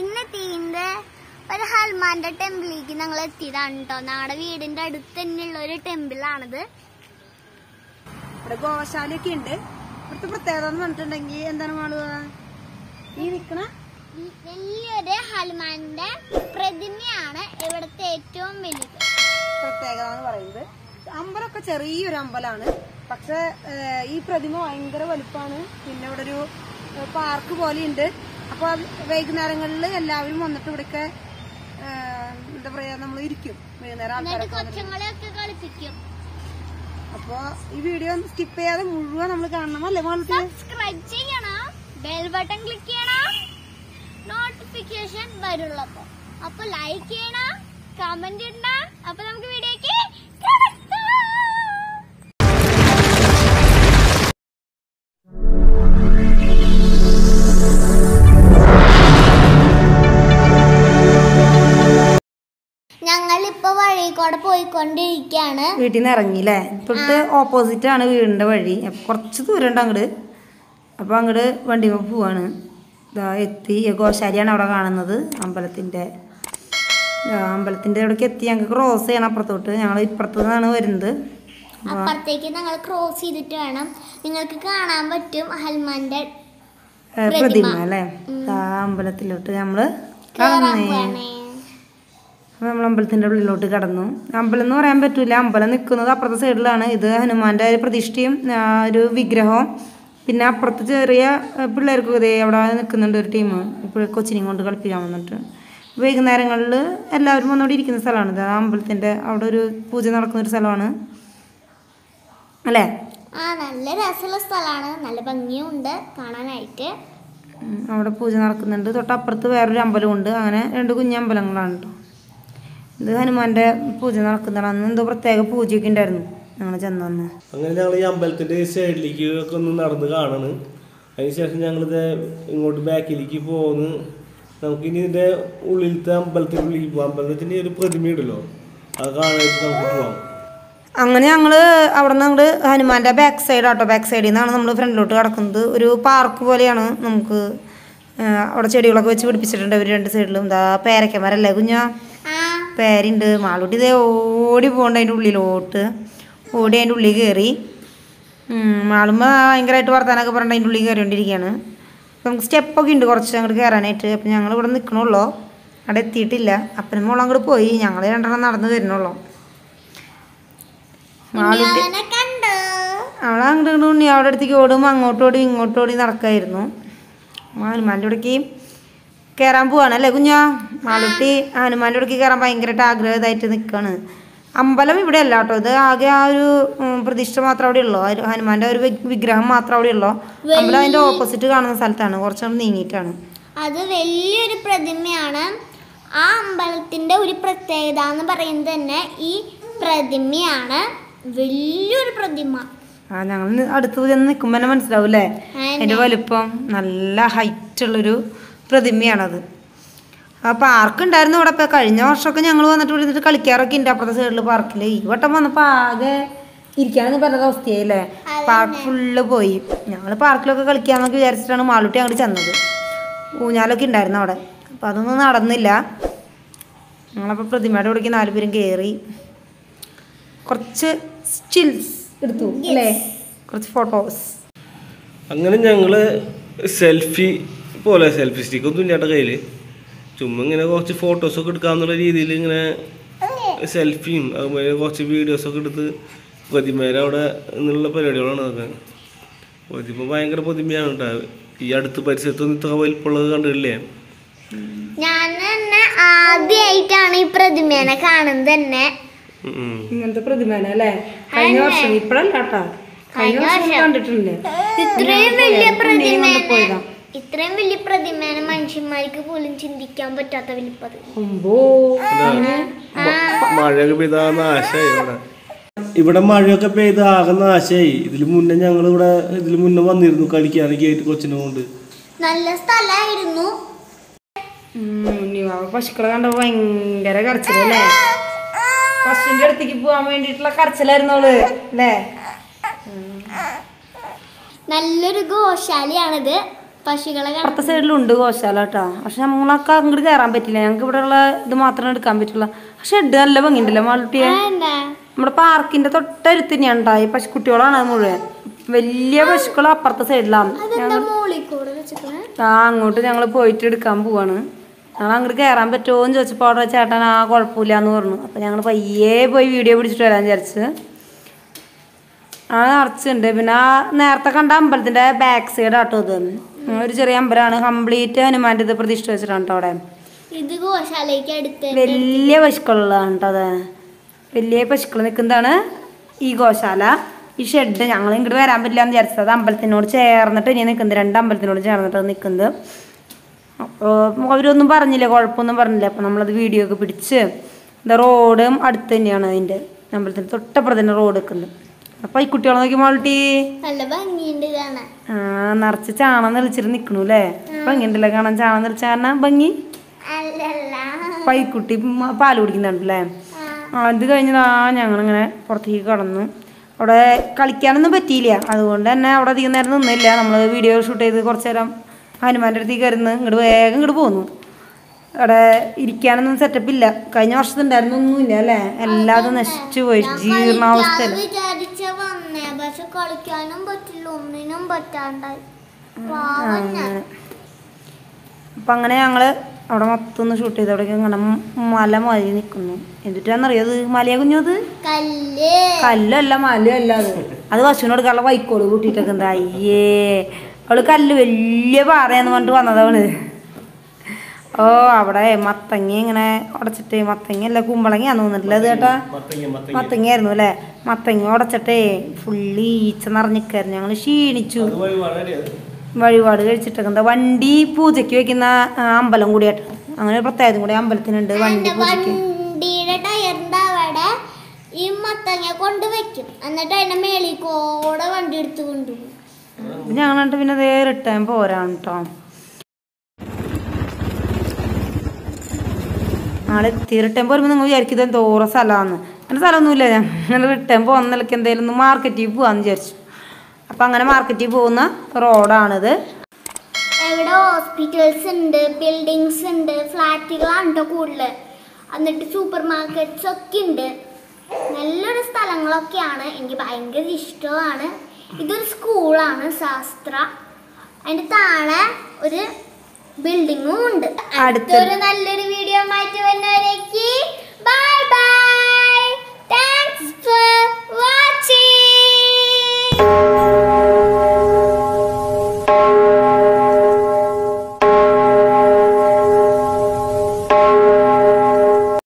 ഇന്ന് തീന്റെ ഒരു ഹനുമാന്റെ ടെമ്പിളിലേക്ക് ഞങ്ങൾ എത്തിയതാണ് കേട്ടോ ഞങ്ങളുടെ വീടിന്റെ അടുത്ത് തന്നെയുള്ള ഒരു ടെമ്പിളാണിത്. ഇവിടെ ഗോശാലയൊക്കെ ഉണ്ട്. ഇവിടുത്തെ പ്രത്യേകത എന്ന് പറഞ്ഞിട്ടുണ്ടെങ്കിൽ എന്താണ് മാളുക ഈ നിക്കണ? വലിയൊരു ഹനുമാന്റെ പ്രതിമയാണ് ഇവിടുത്തെ ഏറ്റവും വലുത്. പ്രത്യേകത എന്ന് പറയുന്നത്. അമ്പലമൊക്കെ ചെറിയൊരു അമ്പലമാണ്. പക്ഷെ ഈ പ്രതിമ ഭയങ്കര വലുപ്പമാണ്. പിന്നെ ഇവിടെ ഒരു പാർക്ക് പാർക്ക് പോലെയുണ്ട്. അപ്പൊ വൈകുന്നേരങ്ങളിൽ എല്ലാവരും വന്നിട്ട് ഇവിടെയൊക്കെ എന്താ പറയാ നമ്മൾ ഇരിക്കും. വൈകുന്നേരം ആൾക്കാരൊക്കെ അപ്പൊ ഈ വീഡിയോ സ്കിപ്പ് ചെയ്യാതെ മുഴുവൻ നമ്മൾ കാണണം അല്ലേ സബ്സ്ക്രൈബ് ചെയ്യണം. ബെൽ ബട്ടൺ ക്ലിക്ക് ചെയ്യണം. നോട്ടിഫിക്കേഷൻ വരുള്ളപ്പോ. അപ്പൊ ലൈക്ക് ചെയ്യണം. കമന്റ് ഇടണം. അപ്പൊ നമുക്ക് വീഡിയോക്ക് ഞങ്ങളിപ്പോ വഴി കൂടെ പോയിക്കൊണ്ടിരിക്കാണ്. വീട്ടിൽ നിന്ന് ഇറങ്ങിയില്ലേ? തൊട്ട് ഓപ്പോസിറ്റ് ആണ് വീടിന്റെ വഴി. അപ്പൊ കുറച്ച് ദൂരം ഉണ്ട് അങ്ങോട്ട് അപ്പോൾ അങ്ങോട്ട് വണ്ടി പോവാണ്. ഇതാ എത്തി. ഗോശാരിയാണ് അവിടെ കാണുന്നത്. അമ്പലത്തിന്റെ അമ്പലത്തിന്റെ അവിടേക്ക് എത്തി. ഞങ്ങൾക്ക് ക്രോസ് ചെയ്യണം അപ്പുറത്തോട്ട്. ഞങ്ങൾ ഇപ്പുറത്തു നിന്നാണ് വരുന്നത് അപ്പുറത്തേക്ക് ഞങ്ങൾ ക്രോസ് ചെയ്തിട്ട് വേണം. നിങ്ങൾക്ക് കാണാൻ പറ്റും ഹനുമാന്റെ പ്രതിമ. അല്ലേ? ആ അമ്പലത്തിലോട്ട് നമ്മൾ പോവാണേ. അപ്പോൾ നമ്മൾ അമ്പലത്തിന്റെ ഉള്ളിലോട്ട് കടന്നു. അമ്പലം എന്ന് പറയാൻ പറ്റില്ല അമ്പലം നിൽക്കുന്നത് അപ്പുറത്തെ സൈഡിലാണ്. ഇത് ഹനുമാന്റെ ഒരു പ്രതിഷ്ഠയും ഒരു വിഗ്രഹവും. പിന്നെ അപ്പുറത്ത് ചെറിയ പിള്ളേർക്ക് ഇതേ അവിടെ നിൽക്കുന്നുണ്ട് ഒരു ടീം. ഇപ്പോൾ കൊച്ചിനെയും കൊണ്ട് കളിപ്പിക്കാൻ വന്നിട്ട്. വൈകുന്നേരങ്ങളിൽ എല്ലാവരും വന്നോടെ ഇരിക്കുന്ന സ്ഥലമാണ് ഇത്. ആ അമ്പലത്തിന്റെ അവിടെ ഒരു പൂജ നടക്കുന്ന ഒരു സ്ഥലമാണ്. അല്ലേ? ആ നല്ല രസമുള്ള സ്ഥലമാണ്. നല്ല ഭംഗിയുണ്ട് കാണാനായിട്ട്. അവിടെ പൂജ നടക്കുന്നുണ്ട്. തൊട്ടപ്പുറത്ത് വേറൊരു അമ്പലമുണ്ട്. അങ്ങനെ രണ്ട് കുഞ്ഞമ്പലങ്ങളാണ് കേട്ടോ ഇത് ഹനുമാന്റെ പൂജ നടക്കുന്നതാണ്. അന്ന് എന്തോ പ്രത്യേക പൂജയൊക്കെ ഉണ്ടായിരുന്നു. ഞങ്ങൾ ചെന്നന്ന് അങ്ങനെ ഞങ്ങൾ ഈ അമ്പലത്തിന്റെ സൈഡിലേക്ക് ഒക്കെ ഒന്ന് നടന്ന് കാണാണ്. അതിനുശേഷം ഞങ്ങളിത് ഇങ്ങോട്ട് ബാക്കിലേക്ക് പോകുന്നു നമുക്ക് ഇനി ഇതിന്റെ ഉള്ളിലത്തെ അമ്പലത്തിന്റെ ഉള്ളിൽ പോവാം. അമ്പലത്തിന്റെ ഒരു പ്രതിമയുണ്ടല്ലോ അത് കാണാനായിട്ട് നമുക്ക് പോവാം. അങ്ങനെ ഞങ്ങൾ അവിടെ നിന്ന് അങ്ങോട്ട് ഹനുമാന്റെ ബാക്ക് സൈഡ് ആട്ടോ. ബാക്ക് സൈഡിൽ നിന്നാണ് നമ്മൾ ഫ്രണ്ടിലോട്ട് കിടക്കുന്നത്. ഒരു പാർക്ക് പോലെയാണ് നമുക്ക് അവിടെ ചെടികളൊക്കെ വെച്ച് പിടിപ്പിച്ചിട്ടുണ്ട്. ഇവർ രണ്ട് സൈഡിലും എന്താ പേരക്കമാരല്ലേ കുഞ്ഞാ? പേരുണ്ട്. മാളൂട്ടി ഇതേ ഓടി പോകണ്ട അതിന്റെ ഉള്ളിലോട്ട്. ഓടി അതിന്റെ ഉള്ളിൽ കയറി മാളുമ്മ ഭയങ്കരമായിട്ട് വർത്താനൊക്കെ പറഞ്ഞിട്ട് അതിന്റെ ഉള്ളിൽ കയറിക്കൊണ്ടിരിക്കുകയാണ് അപ്പം നമുക്ക് സ്റ്റെപ്പൊക്കെ ഉണ്ട് കുറച്ച് അങ്ങോട്ട് കയറാനായിട്ട് അപ്പം ഞങ്ങൾ ഇവിടെ നിൽക്കണുള്ളൂ അവിടെ എത്തിയിട്ടില്ല അപ്പനും മോളും അങ്ങോട്ട് പോയി. ഞങ്ങൾ രണ്ടെണ്ണം നടന്ന് വരുന്നുള്ളൂ മാളൂട്ടി അവളെ അങ്ങോട്ട് ഉണ്ണി. അവിടെ അടുത്തേക്ക് ഓടും. അങ്ങോട്ടോടി ഇങ്ങോട്ടോടി നടക്കായിരുന്നു. ഹനുമാന്റെ ഇടയ്ക്ക് കയറാൻ പോവാണ് അല്ലേ കുഞ്ഞാ? മാളുട്ടി ഹനുമാന്റെ അടുക്കി കയറാൻ ഭയങ്കരമായിട്ട് ആഗ്രഹമായിട്ട് നിൽക്കുകയാണ് അമ്പലം ഇവിടെ അല്ല കേട്ടോ. ഇത് ആകെ ആ ഒരു പ്രതിഷ്ഠ മാത്രം അവിടെ ഉള്ളൂ. ആ ഒരു വിഗ്രഹം മാത്രം അവിടെ ഉള്ളൂ. അമ്പലം അതിന്റെ ഓപ്പോസിറ്റ് കാണുന്ന സ്ഥലത്താണ്. കുറച്ചുകൂടെ നീങ്ങിയിട്ടാണ്. അത് വലിയൊരു പ്രതിമയാണ്. ആ അമ്പലത്തിന്റെ ഒരു പ്രത്യേകത എന്ന് പറയുന്നത് തന്നെ ഈ പ്രതിമയാണ്. വലിയൊരു പ്രതിമ. ആ ഞങ്ങൾ അടുത്ത് ചെന്ന് നിൽക്കുമ്പോൾ തന്നെ മനസ്സിലാവും അല്ലേ? അതന്നെ. വലുപ്പം നല്ല ഹൈറ്റ് ഉള്ളൊരു പ്രതിമയാണത്. ആ പാർക്ക് ഉണ്ടായിരുന്നു ഇവിടെ ഇപ്പം കഴിഞ്ഞ വർഷമൊക്കെ ഞങ്ങൾ വന്നിട്ട് ഇവിടെ ഇരുന്നിട്ട് കളിക്കാറൊക്കെ ഉണ്ട്. അപ്പുറത്തെ സൈഡിൽ പാർക്കിൽ ഈ വട്ടം വന്നപ്പോൾ ആകെ ഇരിക്കാനൊന്നും പറഞ്ഞ അവസ്ഥയല്ലേ പാർക്ക് ഫുള്ള് പോയി. ഞങ്ങൾ പാർക്കിലൊക്കെ കളിക്കാമെന്നൊക്കെ വിചാരിച്ചിട്ടാണ് മാളൂട്ടി അങ്ങോട്ട് ചെന്നത്. ഊഞ്ഞാലൊക്കെ ഉണ്ടായിരുന്നു അവിടെ. അപ്പം അതൊന്നും നടന്നില്ല. ഞങ്ങളപ്പോൾ പ്രതിമയുടെ ഇവിടേക്ക് നാല് പേരും കയറി കുറച്ച് സ്റ്റിൽസ് എടുത്തു അല്ലേ? കുറച്ച് ഫോട്ടോസ് അങ്ങനെ ഞങ്ങൾ സെൽഫി പോലെ സെൽഫി സ്റ്റിക്ക് ഒന്നും ഇല്ലാത്ത കയ്യിൽ ചുമ്മാ ഇങ്ങനെ കുറച്ച് ഫോട്ടോസ് ഫോട്ടോസൊക്കെ എടുക്കാന്നുള്ള രീതിയിൽ ഇങ്ങനെ സെൽഫിയും അതുപോലെ കുറച്ച് വീഡിയോസ് ഒക്കെ എടുത്ത് പ്രതിമേരെ അവിടെ നിന്നുള്ള പരിപാടികളാണ് അതൊക്കെ. പ്രതിമ ഭയങ്കര പ്രതിമയാണ് കേട്ടോ. ഈ അടുത്ത് പരിസരത്തൊന്നും ഇത്ര വലിപ്പമുള്ളത് കണ്ടിട്ടില്ലേ? ഞാൻ തന്നെ ആദ്യമായിട്ടാണ് ഈ പ്രതിമേനെ കാണുന്നത് തന്നെ. ഇങ്ങനത്തെ പ്രതിമേന അല്ലേ? കഴിഞ്ഞ വർഷം ഇപ്പഴല്ല കേട്ടാ. കഴിഞ്ഞ വർഷം കണ്ടിട്ടുണ്ട് ഇത്രയും വലിയ പ്രതിമ പോയതാ. ഇത്രയും വലിയ പ്രതിമേന മനുഷ്യന്മാർക്ക് പോലും ചിന്തിക്കാൻ പറ്റാത്ത വലിപ്പത്. മഴയൊക്കെ പെയ്ത ഇവിടെ. ഇവിടെ മഴയൊക്കെ പെയ്ത് ആകെ നാശായി. ഇതിൽ മുന്നേ ഞങ്ങൾ ഇവിടെ ഇതിൽ മുന്നേ വന്നിരുന്നു കളിക്കാനൊക്കെ ആയിട്ട് കൊച്ചിനെ കൊണ്ട്. നല്ല സ്ഥലമായിരുന്നു ഉണ്ണിവാവ പശുക്കളെ കണ്ടപ്പോ ഭയങ്കര കരച്ചിലല്ലേ? പശുവിന്റെ അടുത്തേക്ക് പോവാൻ വേണ്ടിട്ടുള്ള കരച്ചിലായിരുന്നോൾ അല്ലേ? നല്ലൊരു ഗോശാലയാണിത്. അപ്പുറത്തെ സൈഡിലുണ്ട് ഗോശാല കേട്ടോ. പക്ഷെ നമ്മളൊക്കെ അങ്ങോട്ട് കയറാൻ പറ്റില്ല. ഞങ്ങൾക്ക് ഇവിടെ ഉള്ള ഇത് മാത്രമേ എടുക്കാൻ പറ്റുള്ളൂ. പക്ഷെ ഷെഡ് നല്ല ഭംഗിണ്ടല്ലോ മാളുട്ടിയെ നമ്മുടെ പാർക്കിന്റെ തൊട്ടടുത്ത് തന്നെയാണ് ഉണ്ടായി പശുക്കുട്ടികളാണ് അത് മുഴുവൻ. വലിയ പശുക്കൾ അപ്പുറത്തെ സൈഡിലാണ്. ആ അങ്ങോട്ട് ഞങ്ങൾ പോയിട്ട് എടുക്കാൻ പോവാണ്. ഞങ്ങൾ അങ്ങോട്ട് കയറാൻ പറ്റുമോ എന്ന് ചോദിച്ചപ്പോൾ അവിടെ ചേട്ടൻ ആ കുഴപ്പമില്ല എന്ന് പറഞ്ഞു. അപ്പം ഞങ്ങൾ പയ്യെ പോയി വീഡിയോ പിടിച്ചിട്ട് വരാൻ വിചാരിച്ച്. ആ നിറച്ചുണ്ട്. പിന്നെ ആ നേരത്തെ കണ്ട അമ്പലത്തിന്റെ ബാക്ക് സൈഡ് ആട്ടോ ഇത്. ഒരു ചെറിയ അമ്പലമാണ്. കംപ്ലീറ്റ് ഹനുമാന്റെ ഇത് പ്രതിഷ്ഠ വെച്ചിട്ടാണ് കേട്ടോ അവിടെ. വലിയ പശുക്കളുള്ളതാണ് കേട്ടോ അത്. വലിയ പശുക്കൾ നിൽക്കുന്നതാണ് ഈ ഗോശാല. ഈ ഷെഡ് ഞങ്ങൾ ഇങ്ങോട്ട് വരാൻ പറ്റില്ല എന്ന് വിചാരിച്ചത്. അത് അമ്പലത്തിനോട് ചേർന്നിട്ട് ഇനി നിൽക്കുന്നത്. രണ്ട് അമ്പലത്തിനോട് ചേർന്നിട്ട് നിൽക്കുന്നത്. അപ്പോൾ അവരൊന്നും പറഞ്ഞില്ല. കുഴപ്പമൊന്നും പറഞ്ഞില്ല. അപ്പോൾ നമ്മളത് വീഡിയോ ഒക്കെ പിടിച്ച് എന്താ റോഡും അടുത്ത് തന്നെയാണ് അതിന്റെ അമ്പലത്തിന് തൊട്ടപ്പുറത്തന്നെ റോഡ് നിൽക്കുന്നത്. അപ്പോൾ ഈ കുട്ടികളെ നോക്കി മോൾട്ടി നല്ല ഭംഗിയുണ്ട് കാണാൻ. ആ നിറച്ച് ചാണം നിറച്ചിട്ട് നിക്കണു അല്ലേ? ഭംഗിയുണ്ടല്ലേ കാണാൻ ചാണം നിറച്ച കാരണം ഭംഗി? പൈക്കുട്ടി പാൽ കുടിക്കുന്നുണ്ടല്ലേ ആ. അത് കഴിഞ്ഞതാ ഞങ്ങളിങ്ങനെ പുറത്തേക്ക് കടന്നു. അവിടെ കളിക്കാനൊന്നും പറ്റിയില്ല. അതുകൊണ്ട് തന്നെ അവിടെ അധികം നേരം നിന്നില്ല. നമ്മൾ വീഡിയോ ഷൂട്ട് ചെയ്ത് കുറച്ചു നേരം ഹനുമാന്റെ അടുത്തേക്ക് കയറുന്നു. ഇങ്ങോട്ട് വേഗം ഇങ്ങോട്ട് പോന്നു. അവിടെ ഇരിക്കാനൊന്നും സെറ്റപ്പ് ഇല്ല. കഴിഞ്ഞ വർഷത്തുണ്ടായിരുന്നു ഒന്നുമില്ല അല്ലേ എല്ലാതും നശിച്ചു പോയി. ജീർണാവസ്ഥയല്ല പക്ഷെ കളിക്കാനും പറ്റില്ല ഒന്നിനും പറ്റാണ്ടായി. അപ്പൊ അങ്ങനെ ഞങ്ങൾ അവിടെ മൊത്തം ഒന്ന് ഷൂട്ട് ചെയ്ത് അവിടെ ഇങ്ങനെ മല മലി നിൽക്കുന്നു എന്നിട്ടാന്നറിയോ അത് മലയെ കുഞ്ഞത്? കല്ല്. കല്ലല്ല മലയല്ല അത്. അത് പശുവിനോട് കൊടുക്കാനുള്ള വൈക്കോൾ കൂട്ടിയിട്ടൊക്കെ എന്താ അയ്യേ അവൾ കല്ല് വലിയ പാറയാന്ന് പറഞ്ഞിട്ട് വന്നതവൾ ഓ അവിടെ മത്തങ്ങ ഇങ്ങനെ ഉടച്ചിട്ട് മത്തങ്ങ അല്ല കുമ്പളങ്ങയാന്ന് തോന്നിട്ടില്ല അത് ചേട്ടാ മത്തങ്ങയായിരുന്നു അല്ലേ? മത്തങ്ങ ഉടച്ചിട്ടേ ഫുള്ളി ഈച്ച നിറഞ്ഞിക്കായിരുന്നു ഞങ്ങൾ ക്ഷീണിച്ചു. വഴിപാട് കഴിച്ചിട്ടൊക്കെ എന്താ വണ്ടി പൂജയ്ക്ക് വെക്കുന്ന അമ്പലം അമ്പലം ആട്ടോ അങ്ങനെ ഒരു പ്രത്യേകത കൂടി അമ്പലത്തിനുണ്ട് വണ്ടി പൂജയ്ക്ക്. ഈ മത്തങ്ങ കൊണ്ട് വെക്കും. എന്നിട്ട് അതിന്റെ മേളിൽ കൂടെ വണ്ടി എടുത്ത് കൊണ്ടുപോകും. ഞങ്ങളുണ്ട് പിന്നെ അതേ റിട്ടേൺ പോരാണ് കേട്ടോ. എത്തി റിട്ടേൺ പോരുമ്പോൾ നിങ്ങൾ വിചാരിക്കും ഇത് ഓറ സ്ഥലമാണ് അങ്ങനെ സ്ഥലമൊന്നുമില്ല. ഞങ്ങൾ റിട്ടേൺ പോകുന്ന നിലയ്ക്ക് എന്തെങ്കിലും ഒന്ന് മാർക്കറ്റിൽ പോകാമെന്ന് വിചാരിച്ചു. അപ്പം അങ്ങനെ മാർക്കറ്റിൽ പോകുന്ന റോഡാണിത്. ഇവിടെ ഹോസ്പിറ്റൽസ് ഉണ്ട് ബിൽഡിങ്സ് ഉണ്ട് ഫ്ലാറ്റുകളാണ് കേട്ടോ കൂടുതൽ എന്നിട്ട് സൂപ്പർ മാർക്കറ്റ്സ് ഒക്കെ ഉണ്ട്. നല്ലൊരു സ്ഥലങ്ങളൊക്കെയാണ്. എനിക്ക് ഭയങ്കര ഇഷ്ടമാണ്. ഇതൊരു സ്കൂളാണ് ശാസ്ത്ര. അതിന്റെ താഴെ ഒരു ബിൽഡിങ്ങും ഉണ്ട്. അടുത്തൊരു നല്ലൊരു വീഡിയോ മാറ്റി വരുന്നവരേക്ക്